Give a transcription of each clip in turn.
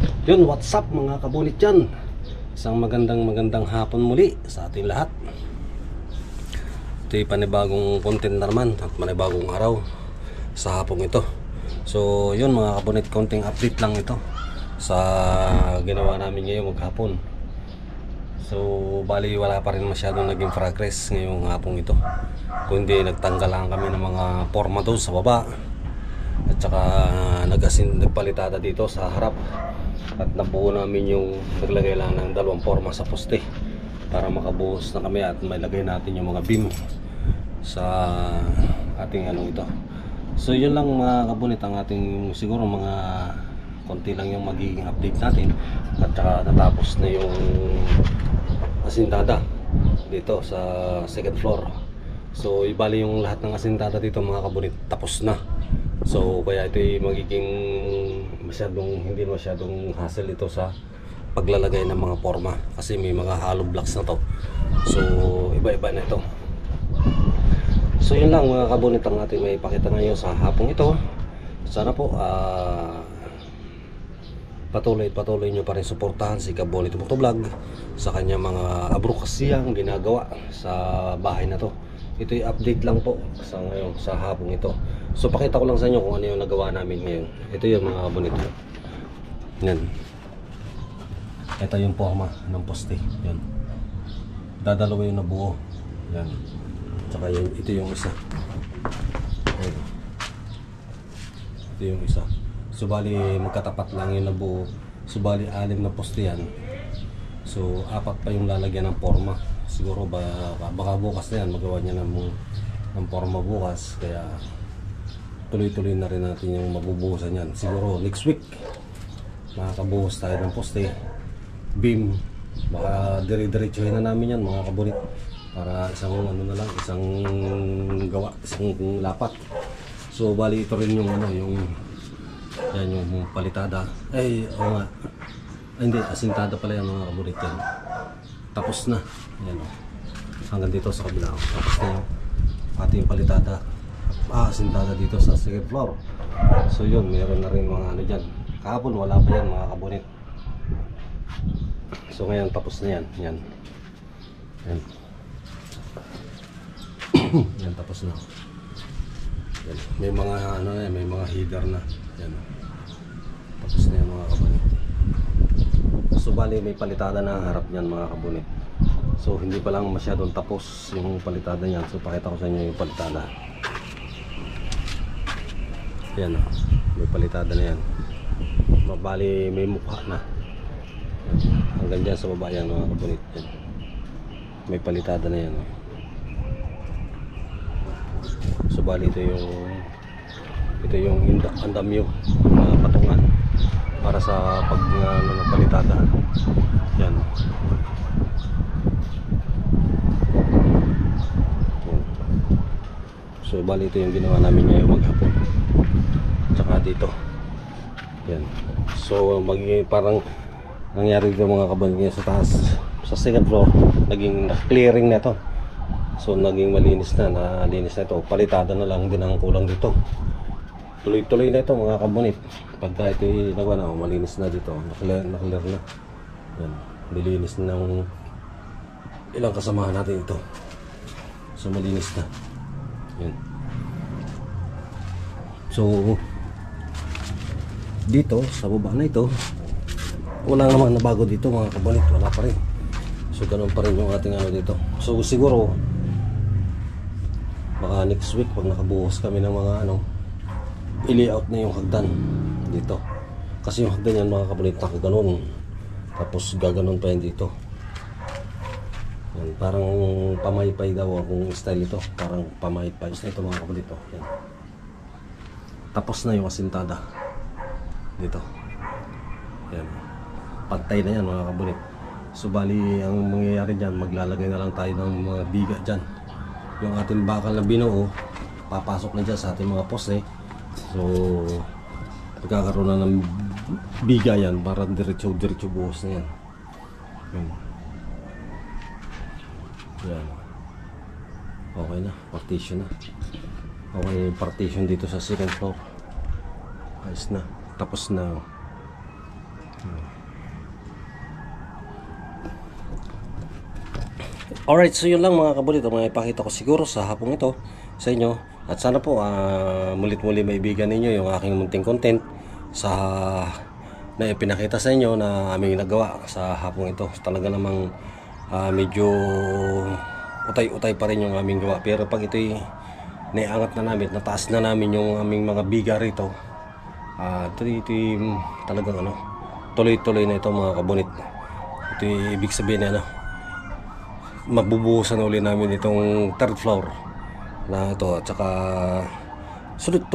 Yun, what's up mga kabunit dyan? Isang magandang magandang hapon muli sa ating lahat. Ito'y panibagong content na naman at panibagong araw sa hapong ito. So yun mga kabunit, konting update lang ito sa ginawa namin ngayon maghapon. So bali wala pa rin masyadong naging progress ngayong hapong ito. Kundi nagtanggal lang kami ng mga forma doon sa baba. At saka nagasin, nagpalitada dito sa harap at nabuo namin yung naglagay lang ng dalawang forma sa poste para makabuhos na kami at may lagay natin yung mga beam sa ating ano ito. So yun lang mga kabunit ang ating siguro mga konti lang yung magiging update natin. At saka natapos na yung asintada dito sa second floor. So ibali yung lahat ng asintada dito mga kabunit tapos na So kaya ito ay magiging masyadong hindi masyadong hassle ito sa paglalagay ng mga forma kasi may mga hollow blocks na to. So iba-iba na ito. So yun lang mga kabunit ang ating may ipakita ngayon sa hapong ito. Sana po ah patuloy patuloy nyo pa rin suportahan si Kabonit Motovlog sa kanya mga abrokasiyang ginagawa sa bahay na to ito'y update lang po sa ngayon sa hapong ito. So pakita ko lang sa inyo kung ano yung nagawa namin ngayon. Ito yung mga bonito yan. Ito yung forma ng poste. Yan. Dadalawa yung nabuo. Yan. Tsaka yun, ito yung isa. Yan. ito yung isa. Subali magkatapat lang yung nabuo. Subali anim na poste yan. So apat pa yung lalagyan ng forma siguro ba, baka bukas na yan magawa niya ng, ng forma bukas kaya tuloy-tuloy na rin natin yung mabubuhusan yan. Siguro next week makakabuhos tayo ng poste. Beam baka dire-diretsuhin na namin yan mga kabunit para isang ano na lang isang gawa isang lapat. So bali ito rin yung ano yung yan yung palitada. Ay oo nga. Ay, hindi asintada pala yan mga kabunit yan. Tapos na yan o hanggang dito sa kabila oh. tapos na yung ating palitada. Ah sintada dito sa second floor. So yun meron na rin mga ano dyan. Kahapon wala pa yan mga kabunit. So ngayon tapos na yan. Yan. Yan. Yan tapos na. Yan. may mga ano yan may mga header na. Yan. Tapos na yan mga kabunit. So bali may palitada na harap niyan mga kabunit. So hindi pa lang masyadong tapos yung palitada niyan. So pakita ko sa inyo yung palitada. Yan o. May palitada na yan. Bali may mukha na. Hanggang dyan sa baba yan mga kabunit. Yan. May palitada na yan. O. So bali ito yung ito yung andamyo na patungan para sa pag uh, ano, palitada yan so bali ito yung ginawa namin ngayon maghapon. Tsaka dito. Yan. So magiging parang nangyari dito mga kabanggay sa taas. Sa second floor naging clearing na to so naging malinis na nalinis na ito. Palitada na lang din ang kulang dito. Tuloy-tuloy na ito mga kabunit. Pagka ito nagawa na, oh, malinis na dito. Nakler, nakler na. Yan, nilinis na ng ilang kasamahan natin ito. So malinis na yan so dito sa baba na ito wala namang nabago dito mga kabunit wala pa rin. So ganun pa rin yung ating ano dito. So siguro baka next week pag nakabuhos kami ng mga ano i-layout na yung hagdan dito. Kasi yung hagdan yan mga kapalit nakaganon. Tapos gaganon pa yan dito yan, parang pamaypay daw akong style ito parang pamaypay. Ito mga kapalit ito yan. tapos na yung asintada. Dito. Yan. Pantay na yan mga kabulit so bali ang mangyayari dyan maglalagay na lang tayo ng mga biga dyan. Yung ating bakal na binuo papasok na dyan sa ating mga poste. So, pagkakaroon na ng biga yan para diretso-diretso buhos na yan. Yan. Yan. Okay na. Partition na. Okay na yung partition dito sa second floor. Ayos na. Tapos na. Alright, so yun lang mga kabulit ang ipakita ko siguro sa hapong ito sa inyo. At sana po uh, mulit-muli maibigan ninyo yung aking munting content sa na ipinakita sa inyo na aming nagawa sa hapong ito. Talaga namang ah, medyo utay-utay pa rin yung aming gawa. Pero pag ito'y naiangat na namin, nataas na namin yung aming mga biga rito. Ah, ito, ito talagang ano, tuloy-tuloy na ito mga kabunit. Ito ibig sabihin ano, mabubuhusan uli namin itong third floor na ito at saka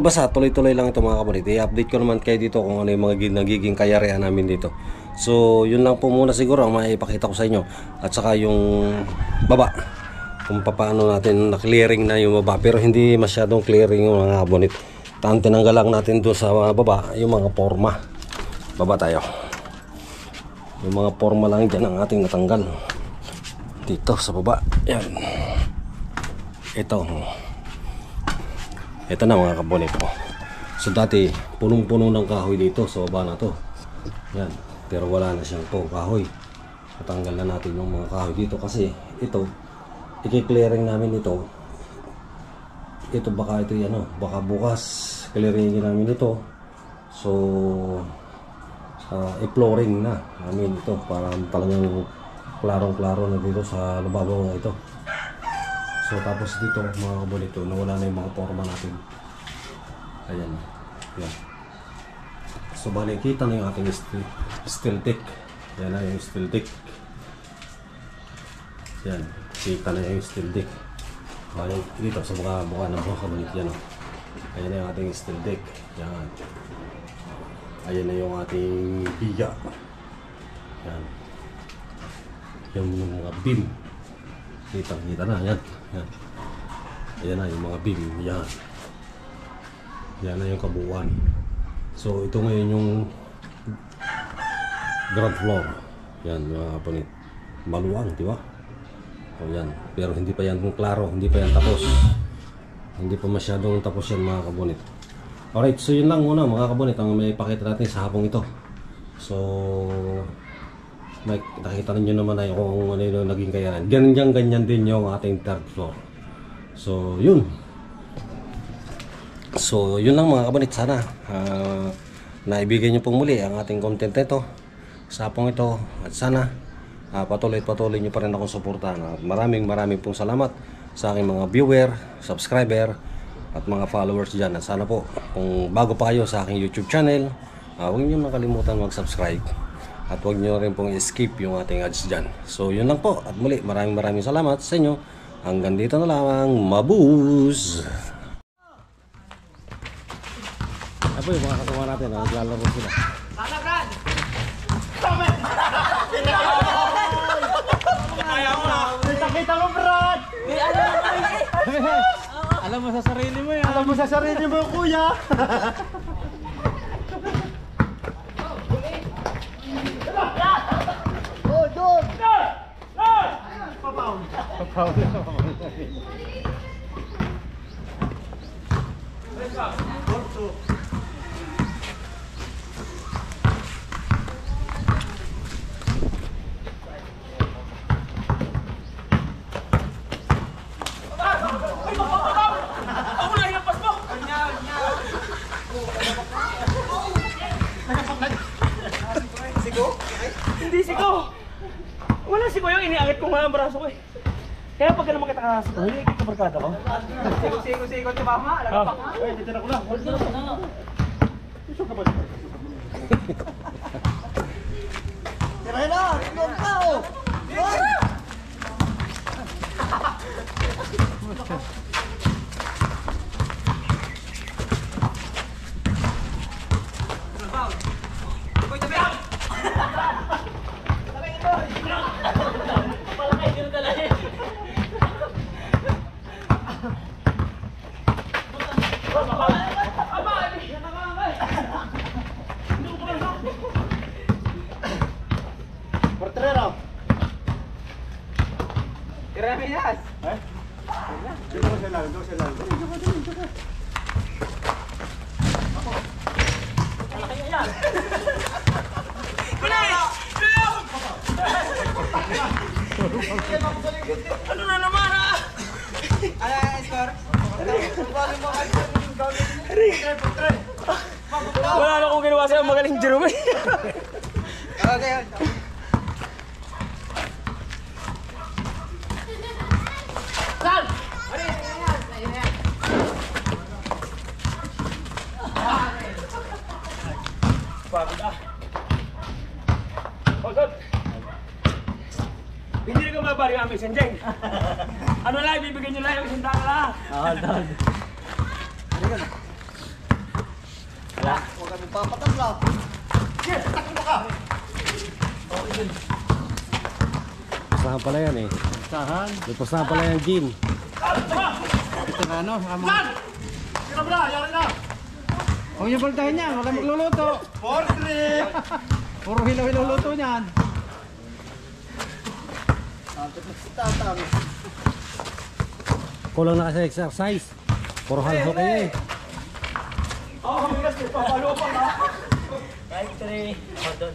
basta tuloy-tuloy lang ito mga kabalit i-update ko naman kayo dito kung ano yung mga gin- nagiging kayarihan namin dito so yun lang po muna siguro ang maipakita ko sa inyo. At saka yung baba. Kung paano natin na-clearing na yung baba. Pero hindi masyadong clearing yung mga bonit Tan tinanggal lang natin doon sa baba yung mga forma. Baba tayo. Yung mga forma lang dyan ang ating natanggal. Dito sa baba. Yan. Ito. Ito na mga kabonet ko so dati punong puno ng kahoy dito sa baba na to. Yan pero wala na siyang to kahoy natanggal na natin yung mga kahoy dito kasi ito i-clearing namin ito ito baka ito yan baka bukas clearingin namin ito so uh, i-flooring na namin ito para talagang klarong-klaro na dito sa lubabaw na ito. So tapos dito mga kabulito, nawala na yung mga forma natin. Ayan. Yan. So bali kita na yung ating steel, deck. Yan na yung steel deck. Yan. Kita na yung steel deck. Bali dito sa buka, buka ng mga kabulito yan. Oh. Ayan na yung ating steel deck. Yan. Ayan na yung ating biga. Yan yung mga beam kita kita na yan yan ayan na yung mga beam yan yan na yung kabuuan so ito ngayon yung ground floor. Yan mga kapanit maluwang di ba? O yan. Pero hindi pa yan klaro hindi pa yan tapos. Hindi pa masyadong tapos yan mga kabunit. Alright so yun lang muna mga kabunit. Ang may pakita natin sa hapong ito. So like, nakita ninyo naman ay kung ano yung naging kayanan. Ganyan ganyan din yung ating third floor. So, yun. So, yun lang mga kabanit. Sana uh, naibigay nyo pong muli ang ating content ito. Sapong ito. At sana uh, patuloy-patuloy nyo pa rin akong suportahan. Maraming maraming pong salamat sa aking mga viewer, subscriber, at mga followers dyan. At sana po, kung bago pa kayo sa aking YouTube channel, uh, huwag nyo nakalimutan mag-subscribe. At huwag nyo rin pong skip yung ating ads dyan. So yun lang po. At muli maraming maraming salamat sa inyo. Hanggang dito na lamang. Mabuz! Yung mga kasama natin. ah, Naglalaro sila. Kita mo, Brad! Alam mo sa sarili mo yan. Alam mo sa sarili mo, kuya! Hindi nga ang braso ko eh. Kaya pag naman kita kasiko, hindi kita barkada ko. Siko, siko, siko, si mama. Alam pa. Ay, titira ko lang. Gusto ka ba? Tirahin na! Tingnan ka oh! Portrero! Tiraminas! Eh? Dito sa lang, dito sa lang. Kulit! Kulit! Ano na naman ah? Wala na akong ginawa sa'yo, magaling Jerome. Pagod ah. Pagod. Hindi ka mabari ang isang jeng. Ano lang, bibigyan nyo lang yung isang daan lang. Ah, dad. Pasahan pala yan eh. Sahan. May pasahan pala yan, Jin. Ito na ano. Amo. Huwag niyo baltahin yan. Wala magluluto. Puro hilaw-hilaw luto niyan. Kulang na kasi exercise. Puro halso kayo eh. Oh, bigas, papalo pa ka. Right, three. Hold on.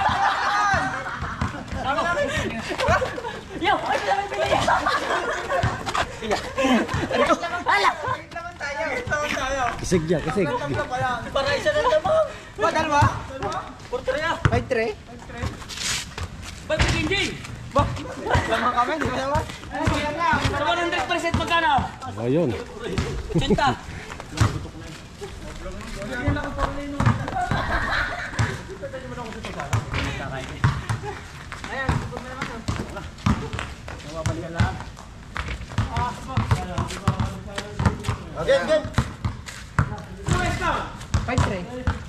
Yo, ano naman pili? Kisig niya, kisig. Para isa na naman. Ba, dalawa? Portre na. Ay, tre. Ba't hindi? Ba? Lamang kami, di ba naman? Sa 100% magkano? Ayun. 80. Again, again. Five, three.